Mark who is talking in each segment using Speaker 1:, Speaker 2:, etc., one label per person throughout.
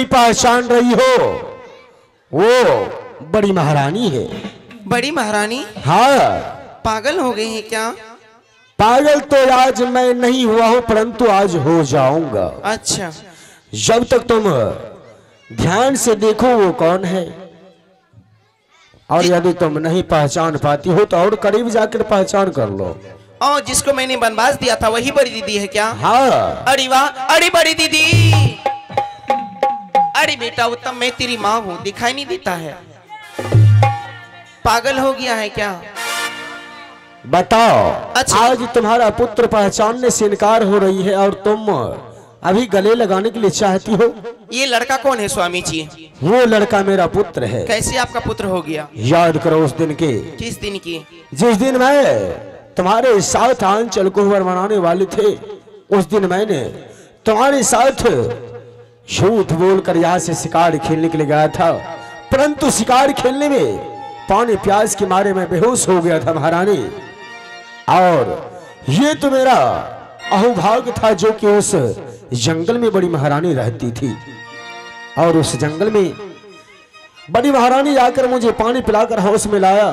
Speaker 1: नहीं पहचान रही हो वो बड़ी महारानी है।
Speaker 2: बड़ी महारानी?
Speaker 1: हाँ।
Speaker 2: पागल हो गई है क्या?
Speaker 1: पागल तो आज मैं नहीं हुआ हूँ परंतु आज हो जाऊँगा।
Speaker 2: अच्छा।
Speaker 1: जब तक तुम ध्यान से देखो वो कौन है। और यदि तुम नहीं पहचान पाती हो तो और करीब जाकर पहचान कर लो।
Speaker 2: और जिसको मैंने बनवास दिया था वही बड़ी दीदी है क्या?
Speaker 1: हाँ।
Speaker 2: अरे वाह अरे बड़ी दीदी। अरे बेटा उत्तम मैं तेरी माँ हूँ दिखाई नहीं देता है। पागल हो गया है क्या?
Speaker 1: बताओ
Speaker 2: अच्छा।
Speaker 1: आज तुम्हारा पुत्र पहचानने से इनकार हो रही है और तुम अभी गले लगाने के लिए चाहती हो?
Speaker 2: ये लड़का कौन है स्वामी जी
Speaker 1: वो लड़का मेरा पुत्र है।
Speaker 2: कैसे आपका पुत्र हो गया?
Speaker 1: याद करो उस दिन के।
Speaker 2: किस दिन की?
Speaker 1: जिस दिन मैं तुम्हारे साथ आंचल को मनाने वाले थे उस दिन मैंने तुम्हारे साथ झूठ बोलकर यहाँ से शिकार खेलने के लिए गया था। परंतु शिकार खेलने में पानी प्यास के मारे में बेहोश हो गया था महारानी। और ये तो मेरा अहुभाग था जो कि उस जंगल में बड़ी महारानी रहती थी। और उस जंगल में बड़ी महारानी आकर मुझे पानी पिलाकर हाउस में लाया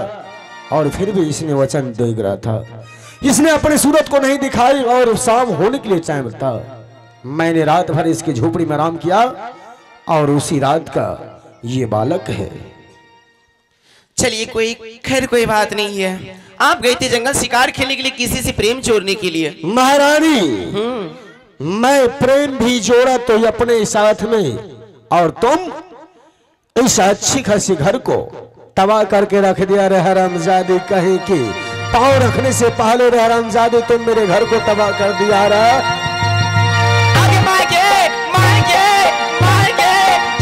Speaker 1: और फिर भी इसने वचन देख रहा था। इसने अपने सूरत को नहीं दिखाई और शाम होने के लिए टाइम था। मैंने रात भर इसकी झोपड़ी में आराम किया और उसी रात का ये बालक है।
Speaker 2: चलिए कोई खैर कोई बात नहीं है। आप गए थे जंगल शिकार खेलने के लिए किसी से प्रेम चोरने के लिए।
Speaker 1: महारानी
Speaker 2: हम्म।
Speaker 1: मैं प्रेम भी जोड़ा तो अपने साथ में। और तुम इस अच्छी खासी घर को तबाह करके रख दिया रे हरामजादे कहे कि पाँव रखने से पहले रे हरामजादे तुम मेरे घर को तबाह कर दिया रहा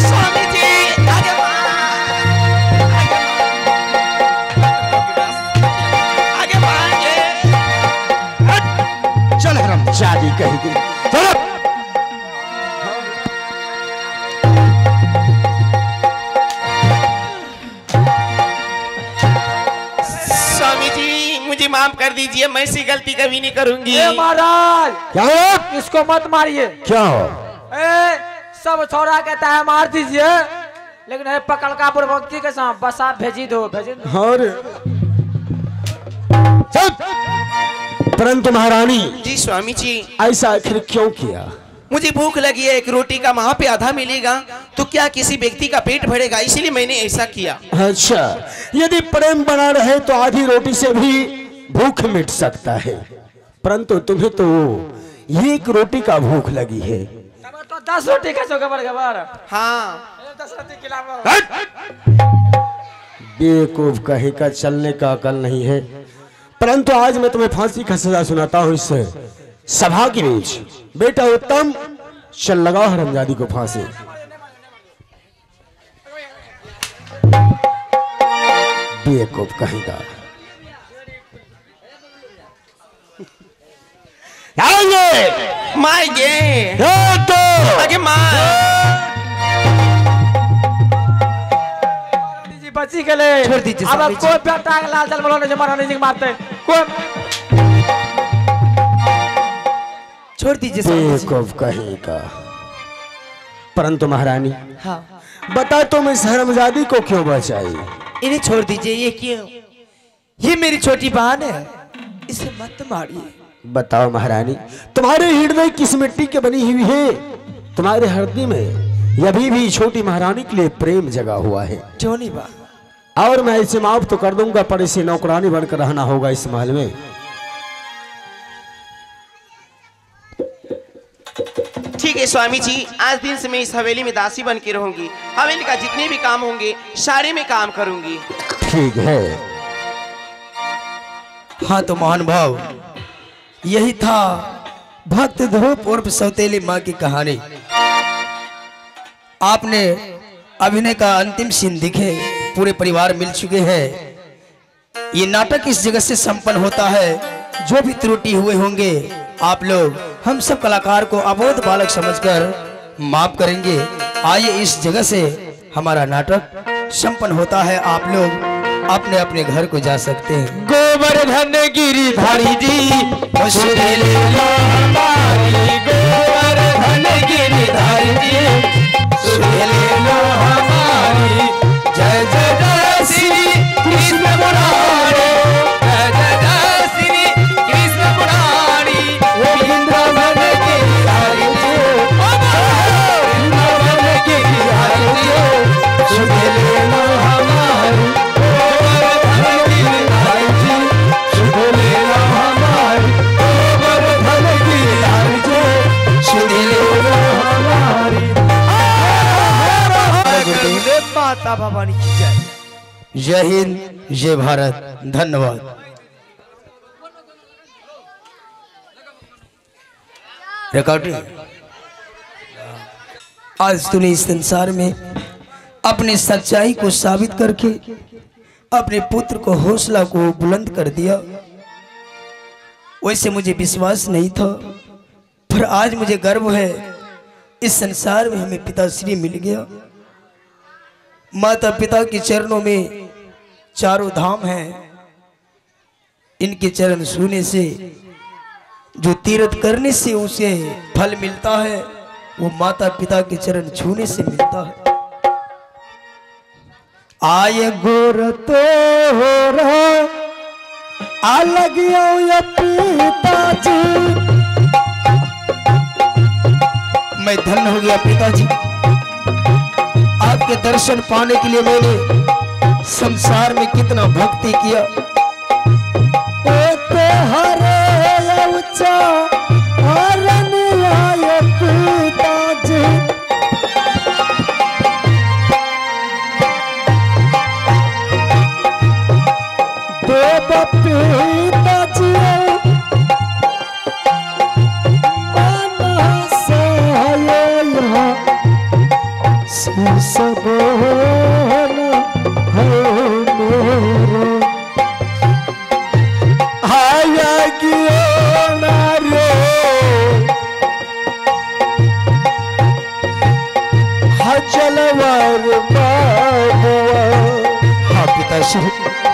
Speaker 2: स्वामी जी आगे मां- आगे मायके
Speaker 1: चल चलो
Speaker 2: स्वामी जी मुझे माफ़ कर दीजिए मैं ऐसी गलती कभी नहीं करूँगी।
Speaker 3: महाराज!
Speaker 1: क्या हुआ
Speaker 3: इसको मत मारिए।
Speaker 1: क्या हो?
Speaker 3: ए सब छोड़ा कहता है मार दीजिए। लेकिन है पकड़ का बुड़बक्की के साथ बस आप भेजी दो भेजी दो।
Speaker 1: और परंतु महारानी
Speaker 2: जी स्वामी जी
Speaker 1: ऐसा आखिर क्यों किया?
Speaker 2: मुझे भूख लगी है एक रोटी का वहाँ पे आधा मिलेगा तो क्या किसी व्यक्ति का पेट भरेगा? इसीलिए मैंने ऐसा किया।
Speaker 1: अच्छा यदि प्रेम बना रहे तो आधी रोटी से भी भूख मिट सकता है। परंतु तुम्हें तो एक रोटी का भूख लगी है।
Speaker 3: दस रोटी कैसे गबर गबर।
Speaker 2: हाँ।
Speaker 3: दस रोटी खिलाओ
Speaker 1: बेवकूफ़ कहे का चलने का अकल नहीं है। परंतु आज मैं तुम्हें फांसी का सजा सुनाता हूँ इससे। सभा की बीच बेटा उत्तम चल लगाओ हरमजादी को फांसी। बेवकूफ़ कहेगा आएँगे
Speaker 2: मायके
Speaker 3: जी के लिए
Speaker 2: छोड़ दीजिए,
Speaker 3: अब कोई टांग लाल जल बोलो नहीं महारानी जी मारते। कोई
Speaker 2: छोड़ दीजिए जी।
Speaker 1: बेवकूफ़ कहेगा परंतु महारानी
Speaker 2: हाँ।
Speaker 1: बता तुम इस हरमजादी को क्यों बचाई?
Speaker 2: इन्हें छोड़ दीजिए ये क्यों? ये मेरी छोटी बहन है। इसे मत मारिए।
Speaker 1: बताओ महारानी तुम्हारे हृदय किस मिट्टी के बनी हुई है? तुम्हारे हृदय में अभी भी छोटी महारानी के लिए प्रेम जगा हुआ है।
Speaker 2: जोनी बा।
Speaker 1: और मैं इसे माफ़ तो कर दूँगा पर इसे नौकरानी बनकर रहना होगा इस महल में।
Speaker 2: ठीक है स्वामी जी आज दिन से मैं इस हवेली में दासी बन के रहूँगी। हवेली का जितने भी काम होंगे सारे में काम करूँगी।
Speaker 1: ठीक है।
Speaker 4: हाँ तो महान भाव यही था भक्त ध्रुव उर्फ़ सौतेली माँ की कहानी। आपने अभिनय का अंतिम सीन दिखे। पूरे परिवार मिल चुके हैं। ये नाटक इस जगह से संपन्न होता है। जो भी त्रुटि हुए होंगे, आप लोग, हम सब कलाकार को अबोध बालक समझकर माफ़ करेंगे। आइए इस जगह से हमारा नाटक संपन्न होता है। आप लोग अपने अपने घर को जा सकते हैं। गोवर्धन गिरिधारी जी गोवर्धन गिरिधारी जी माता की जय। जय हिंद, जय भारत, धन्यवाद। आज तूने इस संसार में अपने सच्चाई को साबित करके, अपने पुत्र को हौसला को बुलंद कर दिया। वैसे मुझे विश्वास नहीं था, पर आज मुझे गर्व है, इस संसार में हमें पिताश्री मिल गया। माता पिता के चरणों में चारों धाम हैं। इनके चरण छूने से, जो तीर्थ करने से उसे फल मिलता है, वो माता पिता के चरण छूने से मिलता है। आय गोर तो हो रहा आ लग या पिताजी। मैं धन हो गया पिताजी। आपके दर्शन पाने के लिए मैंने संसार में कितना भक्ति किया। ओ हाँ पिताश्री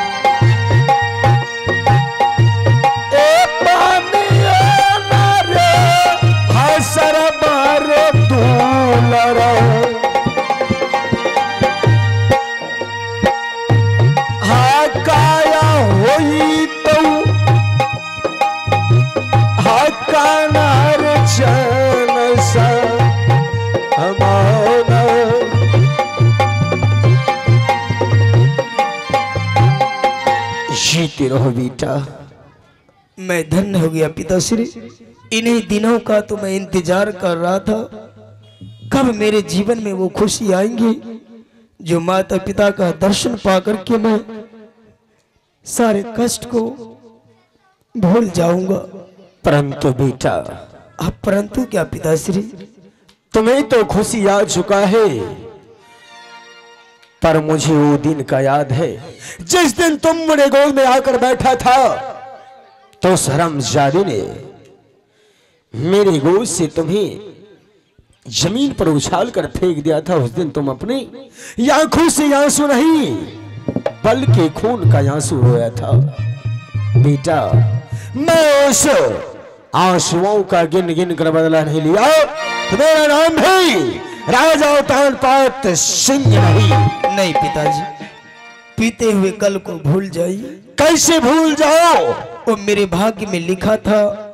Speaker 4: जीते रहो बेटा मैं धन्य हो गया पिताश्री। इन्हीं दिनों का तो मैं इंतज़ार कर रहा था। कब मेरे जीवन में वो खुशी आएँगी जो माता पिता का दर्शन पा करके मैं सारे कष्ट को भूल जाऊँगा। परंतु बेटा अब परंतु क्या पिताश्री? तुम्हें तो खुशी आ चुका है। पर मुझे वो दिन का याद है। जिस दिन तुम मेरे गोद में आकर बैठा था तो शर्मजादी ने। मेरी गोद से तुम्हें ज़मीन पर उछाल कर फेंक दिया था, उस दिन तुम अपनी आँखों से आँसू नहीं, बल्कि खून का आँसू रोया था। बेटा, मैं उस आंसुओं का गिन गिन कर बदला नहीं लिया। मेरा नाम है राजा उतान पात सिंह नहीं।
Speaker 5: नहीं पिताजी। पीते हुए कल को भूल जाइए।
Speaker 1: कैसे भूल जाओ?
Speaker 5: वो मेरे भाग्य में लिखा था।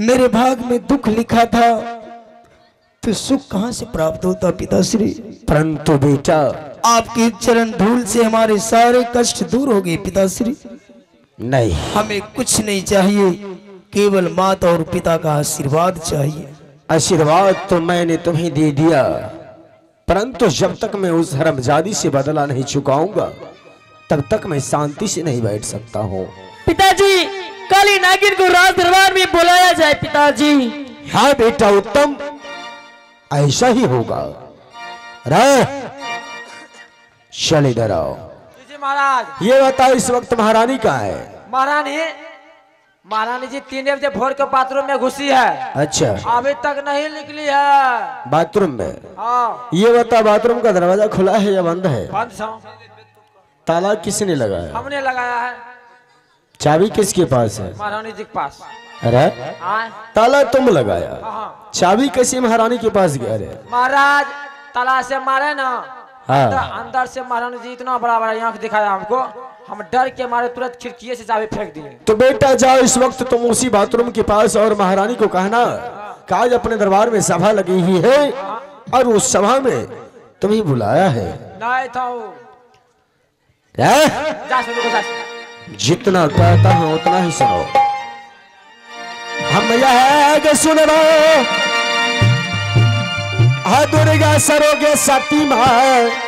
Speaker 5: मेरे भाग में दुख लिखा था। तो सुख कहाँ से प्राप्त होता पिताश्री?
Speaker 1: परंतु बेटा
Speaker 5: आपके चरण धूल से हमारे सारे कष्ट दूर हो गए पिताश्री।
Speaker 1: नहीं।
Speaker 5: हमें कुछ नहीं चाहिए केवल माता और पिता का आशीर्वाद चाहिए।
Speaker 1: आशीर्वाद तो मैंने तुम्हें दे दिया परंतु जब तक मैं उस हरमजादी से बदला नहीं चुकाऊँगा तब तक मैं शांति से नहीं बैठ सकता हूँ।
Speaker 3: पिताजी काली नागिन को राज दरबार में बुलाया जाए पिताजी।
Speaker 1: हाँ बेटा उत्तम ऐसा ही होगा। रे चले डराओ।
Speaker 3: महाराज।
Speaker 1: ये बताओ इस वक्त महारानी कहाँ है?
Speaker 3: महारानी महारानी जी तीन बजे भोर के बाथरूम में घुसी है।
Speaker 1: अच्छा।
Speaker 3: अभी तक नहीं निकली है।
Speaker 1: बाथरूम में?
Speaker 3: हाँ।
Speaker 1: ये बता बाथरूम का दरवाज़ा खुला है या बंद है?
Speaker 3: बंद
Speaker 1: ताला किसने लगाया?
Speaker 3: हमने लगाया है।
Speaker 1: चाबी किसके पास है?
Speaker 3: महारानी जी के पास।
Speaker 1: अरे
Speaker 3: हाँ।
Speaker 1: ताला तुम लगाया?
Speaker 3: हाँ।
Speaker 1: चाबी कैसे महारानी के पास गया? रे
Speaker 3: महाराज तला से मारे ना।
Speaker 1: हाँ।
Speaker 3: अंदर, अंदर से महारानी जी इतना बड़ा बड़ा आँख दिखाया हमको। हम डर के मारे तुरंत खिड़की से चाबी फेंक दिए।
Speaker 1: तो बेटा जाओ इस वक्त तुम उसी बाथरूम के पास और महारानी को कहना कि आज अपने दरबार में सभा लगी हुई है और उस सभा में तुम्हें बुलाया है।
Speaker 3: था।
Speaker 1: जितना कहता हूँ उतना ही सुनो। हम यह सुन रहो हा दुर्गा सरोगे सती माँ।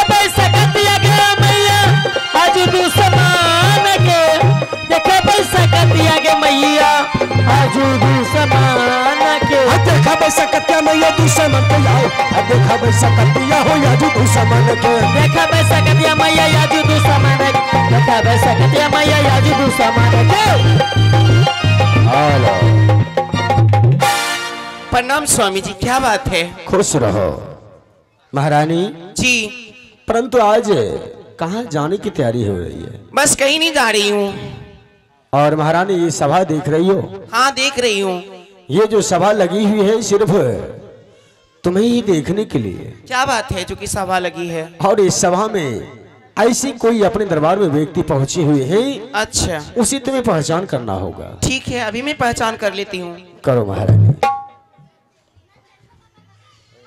Speaker 1: के।
Speaker 3: देख के मैया।
Speaker 1: आज तू समान के। देखा मैया तू समान के आओ देखा हो या तू समान के।
Speaker 3: देख मैया आज तू के। देख मैया आज तू के।
Speaker 2: प्रणाम स्वामी जी क्या बात है?
Speaker 1: खुश रहो। महारानी
Speaker 2: जी।
Speaker 1: परंतु आज कहाँ जाने की तैयारी हो रही है?
Speaker 2: बस कहीं नहीं जा रही हूँ।
Speaker 1: और महारानी ये सभा देख रही हो?
Speaker 2: हाँ देख रही हूँ।
Speaker 1: ये जो सभा लगी हुई है सिर्फ़ तुम्हें ही देखने के लिए।
Speaker 2: क्या बात है जो कि सभा लगी है।
Speaker 1: और इस सभा में ऐसी कोई अपने दरबार में व्यक्ति पहुँचे हुए है
Speaker 2: अच्छा।
Speaker 1: उसे तुम्हें पहचान करना होगा।
Speaker 2: ठीक है अभी मैं पहचान कर लेती हूँ।
Speaker 1: करो महारानी।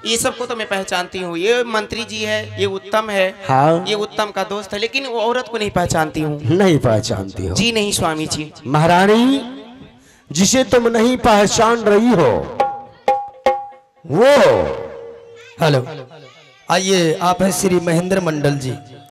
Speaker 2: ये सबको तो मैं पहचानती हूँ। ये मंत्री जी है ये उत्तम है
Speaker 1: हाँ।
Speaker 2: ये उत्तम का दोस्त है लेकिन वो औरत को नहीं पहचानती हूँ।
Speaker 1: नहीं पहचानती हूँ।
Speaker 2: जी नहीं स्वामी जी।
Speaker 1: महारानी जिसे तुम नहीं पहचान रही हो वो
Speaker 4: हेलो। आइए आप हैं श्री महेंद्र मंडल जी।